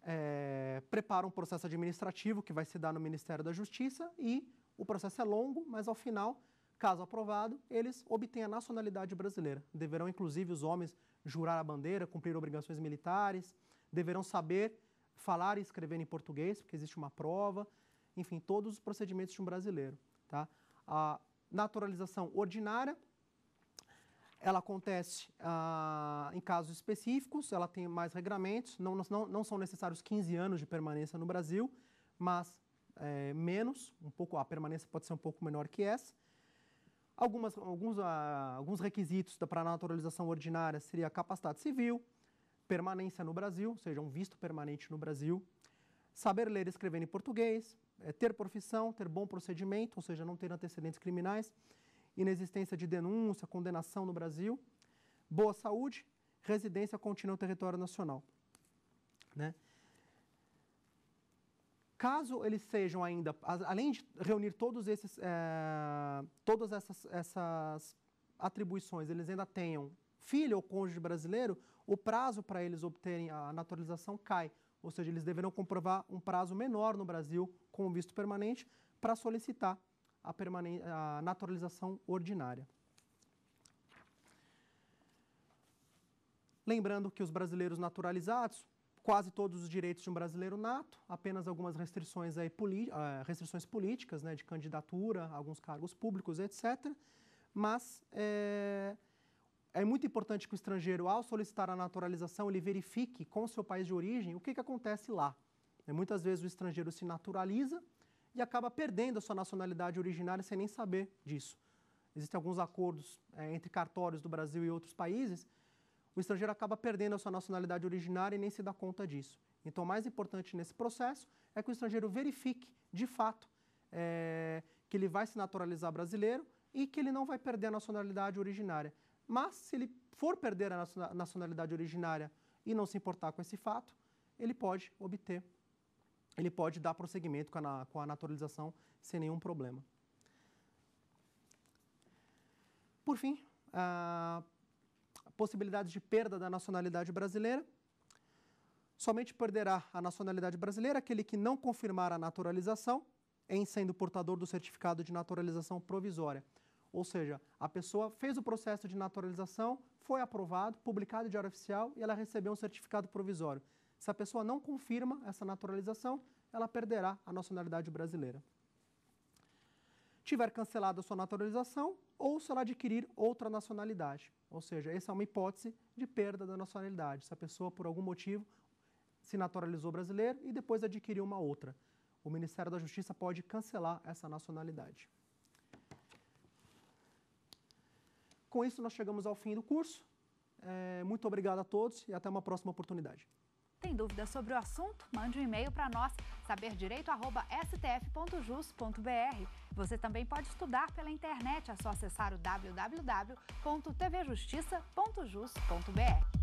é, preparam um processo administrativo que vai se dar no Ministério da Justiça e o processo é longo, mas ao final, Caso aprovado, eles obtêm a nacionalidade brasileira. Deverão, inclusive, os homens jurar a bandeira, cumprir obrigações militares, deverão saber falar e escrever em português, porque existe uma prova, enfim, todos os procedimentos de um brasileiro. Tá? A naturalização ordinária, ela acontece ah, em casos específicos, ela tem mais regramentos, não, não, não são necessários 15 anos de permanência no Brasil, mas é, menos, um pouco, a permanência pode ser um pouco menor que essa. Algumas, alguns, ah, alguns requisitos para a naturalização ordinária seria capacidade civil, permanência no Brasil, ou seja, um visto permanente no Brasil, saber ler e escrever em português, é, ter profissão, ter bom procedimento, ou seja, não ter antecedentes criminais, inexistência de denúncia, condenação no Brasil, boa saúde, residência contínua no território nacional. Né? Caso eles sejam ainda, além de reunir todos esses, é, todas essas, essas atribuições, eles ainda tenham filho ou cônjuge brasileiro, o prazo para eles obterem a naturalização cai. Ou seja, eles deverão comprovar um prazo menor no Brasil com visto permanente para solicitar a, a naturalização ordinária. Lembrando que os brasileiros naturalizados, quase todos os direitos de um brasileiro nato, apenas algumas restrições, aí, uh, restrições políticas, né, de candidatura, alguns cargos públicos, etc. Mas é, é, muito importante que o estrangeiro, ao solicitar a naturalização, ele verifique com seu país de origem o que, que acontece lá. Muitas vezes o estrangeiro se naturaliza e acaba perdendo a sua nacionalidade originária sem nem saber disso. Existem alguns acordos é, entre cartórios do Brasil e outros países, o estrangeiro acaba perdendo a sua nacionalidade originária e nem se dá conta disso. Então, o mais importante nesse processo é que o estrangeiro verifique, de fato, é, que ele vai se naturalizar brasileiro e que ele não vai perder a nacionalidade originária. Mas, se ele for perder a nacionalidade originária e não se importar com esse fato, ele pode obter ele pode dar prosseguimento com a, com a naturalização sem nenhum problema. Por fim, a possibilidade de perda da nacionalidade brasileira. Somente perderá a nacionalidade brasileira aquele que não confirmar a naturalização em sendo portador do certificado de naturalização provisória. Ou seja, a pessoa fez o processo de naturalização, foi aprovado, publicado em diário oficial e ela recebeu um certificado provisório. Se a pessoa não confirma essa naturalização, ela perderá a nacionalidade brasileira. Tiver cancelado a sua naturalização ou se ela adquirir outra nacionalidade. Ou seja, essa é uma hipótese de perda da nacionalidade. Se a pessoa, por algum motivo, se naturalizou brasileiro e depois adquiriu uma outra. O Ministério da Justiça pode cancelar essa nacionalidade. Com isso, nós chegamos ao fim do curso. É, muito obrigado a todos e até uma próxima oportunidade. Tem dúvidas sobre o assunto? Mande um e-mail para nós, saberdireito.stf.jus.br. Você também pode estudar pela internet, é só acessar o www.tvjustiça.jus.br.